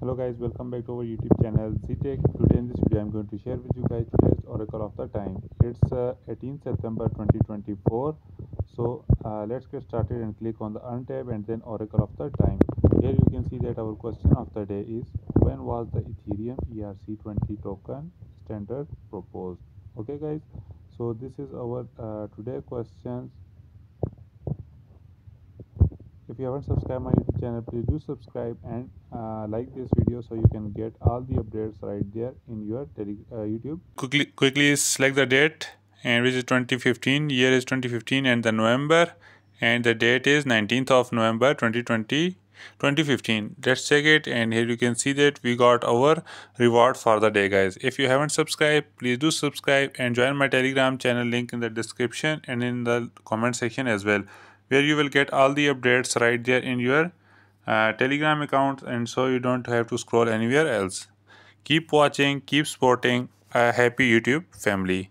hello guys welcome back to our youtube channel Zee Tech. Today in this video i'm going to share with you guys today's oracle of the time. It's uh, 18 september 2024 so uh, let's get started and click on the earn tab and then oracle of the time. Here you can see that our question of the day is when was the ethereum erc20 token standard proposed? Okay guys so this is our uh, today questions if you haven't subscribed my youtube channel please do subscribe and uh, like this video so you can get all the updates right there in your uh, youtube. Quickly quickly select the date. And which is 2015 year is 2015 and the november. And the date is 19th of november 2020 2015 let's check it and here you can see that we got our reward for the day guys. If you haven't subscribed please do subscribe and join my telegram channel link in the description and in the comment section as well where you will get all the updates right there in your uh, telegram account and so you don't have to scroll anywhere else. Keep watching keep supporting a happy youtube family